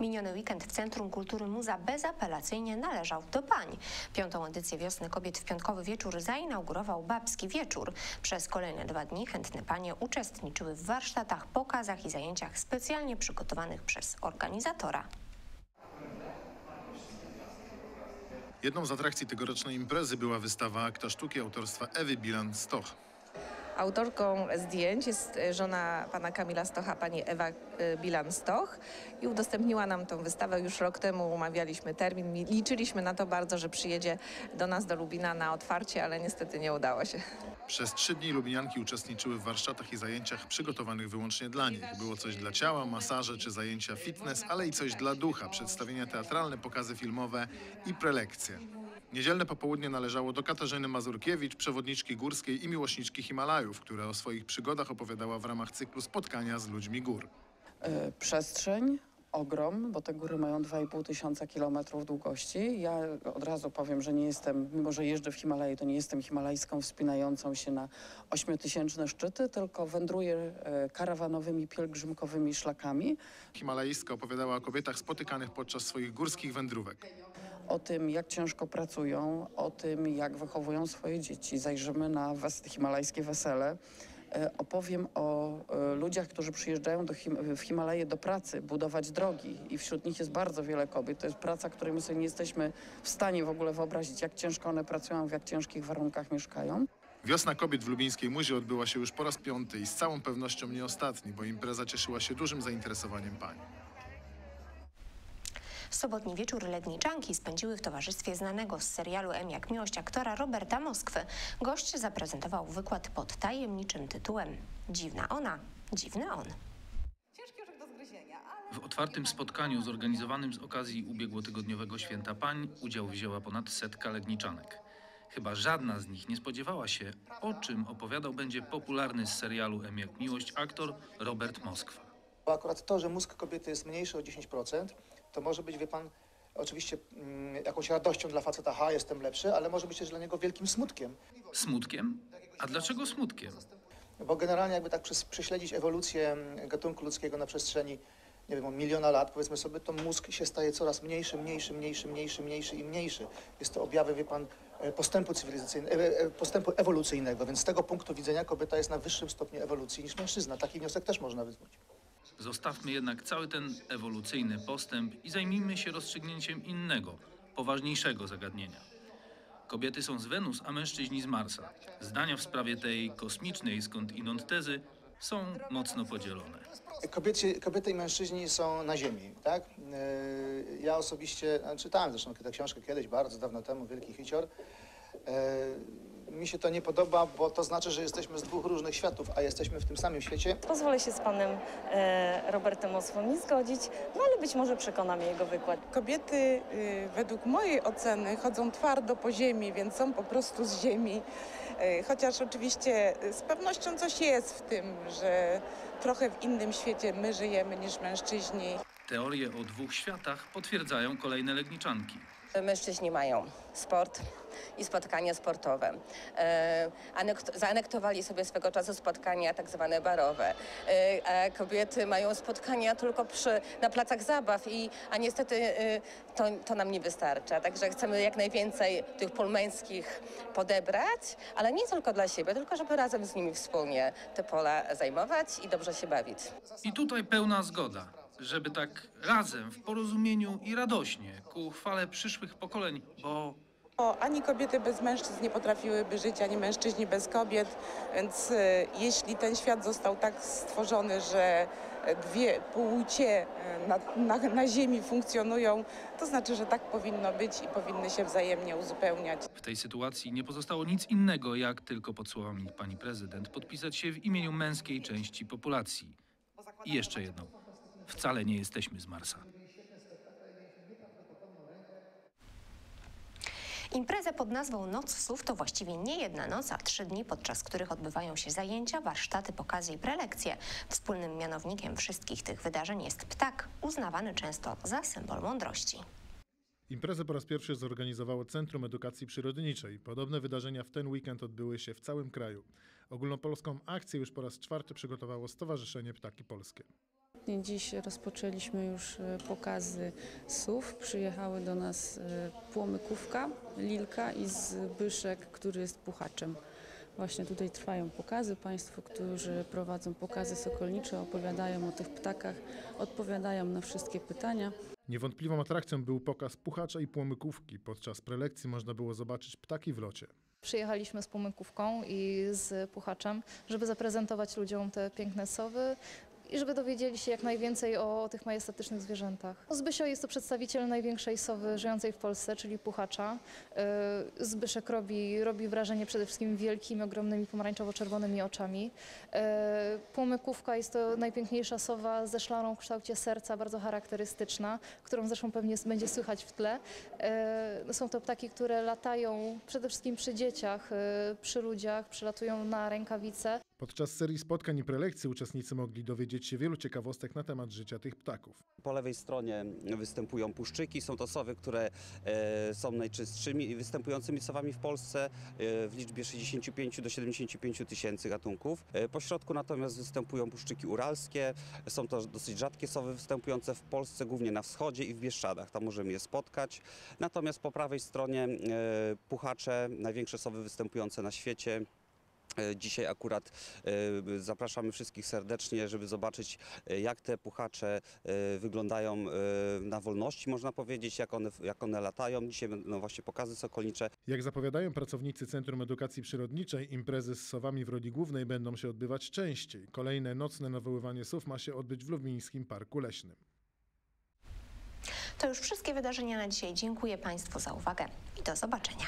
Miniony weekend w Centrum Kultury Muza bezapelacyjnie należał do pań. Piątą edycję Wiosny Kobiet w piątkowy wieczór zainaugurował Babski Wieczór. Przez kolejne dwa dni chętne panie uczestniczyły w warsztatach, pokazach i zajęciach specjalnie przygotowanych przez organizatora. Jedną z atrakcji tegorocznej imprezy była wystawa akta sztuki autorstwa Ewy Bilan-Stoch. Autorką zdjęć jest e, żona pana Kamila Stocha, pani Ewa e, Bilan-Stoch i udostępniła nam tą wystawę. Już rok temu umawialiśmy termin. Mi- Liczyliśmy na to bardzo, że przyjedzie do nas do Lubina na otwarcie, ale niestety nie udało się. Przez trzy dni lubinianki uczestniczyły w warsztatach i zajęciach przygotowanych wyłącznie dla nich. Było coś dla ciała, masaże czy zajęcia fitness, ale i coś dla ducha, przedstawienia teatralne, pokazy filmowe i prelekcje. Niedzielne popołudnie należało do Katarzyny Mazurkiewicz, przewodniczki górskiej i miłośniczki Himalajów, która o swoich przygodach opowiadała w ramach cyklu spotkania z ludźmi gór. E, przestrzeń, ogrom, bo te góry mają 2,5 tysiąca kilometrów długości. Ja od razu powiem, że nie jestem, mimo że jeżdżę w Himalaje, to nie jestem himalajską wspinającą się na ośmiotysięczne szczyty, tylko wędruję e, karawanowymi, pielgrzymkowymi szlakami. Himalajistka opowiadała o kobietach spotykanych podczas swoich górskich wędrówek. O tym, jak ciężko pracują, o tym, jak wychowują swoje dzieci. Zajrzymy na himalajskie wesele. E, Opowiem o e, ludziach, którzy przyjeżdżają Him- w Himalaje do pracy, budować drogi i wśród nich jest bardzo wiele kobiet. To jest praca, której my sobie nie jesteśmy w stanie w ogóle wyobrazić, jak ciężko one pracują, w jak ciężkich warunkach mieszkają. Wiosna kobiet w lubińskiej muzie odbyła się już po raz piąty i z całą pewnością nie ostatni, bo impreza cieszyła się dużym zainteresowaniem pań. Sobotni wieczór Legniczanki spędziły w towarzystwie znanego z serialu M jak miłość aktora Roberta Moskwy. Gość zaprezentował wykład pod tajemniczym tytułem Dziwna ona, dziwny on. W otwartym spotkaniu zorganizowanym z okazji ubiegłotygodniowego Święta Pań udział wzięła ponad setka legniczanek. Chyba żadna z nich nie spodziewała się, o czym opowiadał będzie popularny z serialu M jak miłość aktor Robert Moskwa. Bo akurat to, że mózg kobiety jest mniejszy o 10%, to może być, wie pan, oczywiście mm, jakąś radością dla faceta, ha, jestem lepszy, ale może być też dla niego wielkim smutkiem. Smutkiem? A dlaczego smutkiem? Bo generalnie jakby tak prześledzić ewolucję mm, gatunku ludzkiego na przestrzeni, nie wiem, miliona lat, powiedzmy sobie, to mózg się staje coraz mniejszy, mniejszy, mniejszy, mniejszy, mniejszy i mniejszy. Jest to objawy, wie pan, e, postępu cywilizacyjnego, e, e, postępu ewolucyjnego, więc z tego punktu widzenia kobieta jest na wyższym stopniu ewolucji niż mężczyzna. Taki wniosek też można wysnuć. Zostawmy jednak cały ten ewolucyjny postęp i zajmijmy się rozstrzygnięciem innego, poważniejszego zagadnienia. Kobiety są z Wenus, a mężczyźni z Marsa. Zdania w sprawie tej kosmicznej skądinąd tezy są mocno podzielone. Kobiety, kobiety i mężczyźni są na ziemi, tak? Yy, Ja osobiście czytałem zresztą tę książkę kiedyś, bardzo dawno temu, Wielki Hicior. Yy, Mi się to nie podoba, bo to znaczy, że jesteśmy z dwóch różnych światów, a jesteśmy w tym samym świecie. Pozwolę się z panem e, Robertem Osłą nie zgodzić, no ale być może przekona mnie jego wykład. Kobiety y, według mojej oceny chodzą twardo po ziemi, więc są po prostu z ziemi. Y, Chociaż oczywiście y, z pewnością coś jest w tym, że trochę w innym świecie my żyjemy niż mężczyźni. Teorie o dwóch światach potwierdzają kolejne legniczanki. Mężczyźni mają sport i spotkania sportowe. E, anekt- zaanektowali sobie swego czasu spotkania tak zwane barowe. E, kobiety mają spotkania tylko przy, na placach zabaw, i, a niestety e, to, to nam nie wystarcza. Także chcemy jak najwięcej tych pól męskich podebrać, ale nie tylko dla siebie, tylko żeby razem z nimi wspólnie te pola zajmować i dobrze się bawić. I tutaj pełna zgoda, żeby tak razem, w porozumieniu i radośnie, ku chwale przyszłych pokoleń, bo O, ani kobiety bez mężczyzn nie potrafiłyby żyć, ani mężczyźni bez kobiet, więc y, jeśli ten świat został tak stworzony, że dwie płcie y, na, na, na ziemi funkcjonują, to znaczy, że tak powinno być i powinny się wzajemnie uzupełniać. w tej sytuacji nie pozostało nic innego, jak tylko pod słowami pani prezydent podpisać się w imieniu męskiej części populacji. I jeszcze jedno. Wcale nie jesteśmy z Marsa. Impreza pod nazwą Noc Słów to właściwie nie jedna noc, a trzy dni, podczas których odbywają się zajęcia, warsztaty, pokazy i prelekcje. Wspólnym mianownikiem wszystkich tych wydarzeń jest ptak, uznawany często za symbol mądrości. Imprezę po raz pierwszy zorganizowało Centrum Edukacji Przyrodniczej. Podobne wydarzenia w ten weekend odbyły się w całym kraju. Ogólnopolską akcję już po raz czwarty przygotowało Stowarzyszenie Ptaki Polskie. Konkretnie dziś rozpoczęliśmy już e, pokazy sów. Przyjechały do nas e, płomykówka, lilka i zbyszek, który jest puchaczem. Właśnie tutaj trwają pokazy. Państwo, którzy prowadzą pokazy sokolnicze, opowiadają o tych ptakach, odpowiadają na wszystkie pytania. Niewątpliwą atrakcją był pokaz puchacza i płomykówki. Podczas prelekcji można było zobaczyć ptaki w locie. Przyjechaliśmy z pomykówką i z puchaczem, żeby zaprezentować ludziom te piękne sowy i żeby dowiedzieli się jak najwięcej o tych majestatycznych zwierzętach. Zbysio jest to przedstawiciel największej sowy żyjącej w Polsce, czyli puchacza. Yy, Zbyszek robi, robi wrażenie przede wszystkim wielkimi, ogromnymi pomarańczowo-czerwonymi oczami. Yy, Płomykówka jest to najpiękniejsza sowa ze szlarą w kształcie serca, bardzo charakterystyczna, którą zresztą pewnie będzie słychać w tle. Yy, Są to ptaki, które latają przede wszystkim przy dzieciach, przy ludziach, przylatują na rękawice. Podczas serii spotkań i prelekcji uczestnicy mogli dowiedzieć się wielu ciekawostek na temat życia tych ptaków. Po lewej stronie występują puszczyki. Są to sowy, które e, są najczystszymi i występującymi sowami w Polsce e, w liczbie 65 do 75 tysięcy gatunków. E, po środku natomiast występują puszczyki uralskie. Są to dosyć rzadkie sowy występujące w Polsce, głównie na wschodzie i w Bieszczadach. Tam możemy je spotkać. Natomiast po prawej stronie puchacze, największe sowy występujące na świecie. E, Dzisiaj akurat e, zapraszamy wszystkich serdecznie, żeby zobaczyć, e, jak te puchacze wyglądają na wolności, można powiedzieć, jak one, jak one latają. Dzisiaj będą właśnie pokazy sokolnicze. Jak zapowiadają pracownicy Centrum Edukacji Przyrodniczej, imprezy z sowami w roli głównej będą się odbywać częściej. Kolejne nocne nawoływanie sów ma się odbyć w Lublińskim Parku Leśnym. To już wszystkie wydarzenia na dzisiaj. Dziękuję Państwu za uwagę i do zobaczenia.